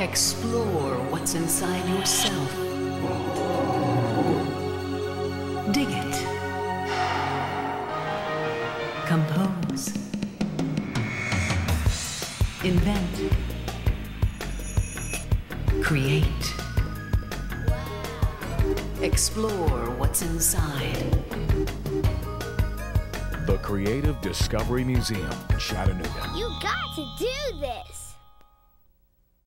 Explore what's inside yourself. Dig it. Compose. Invent. Create. Explore what's inside. The Creative Discovery Museum, Chattanooga. You got to do this.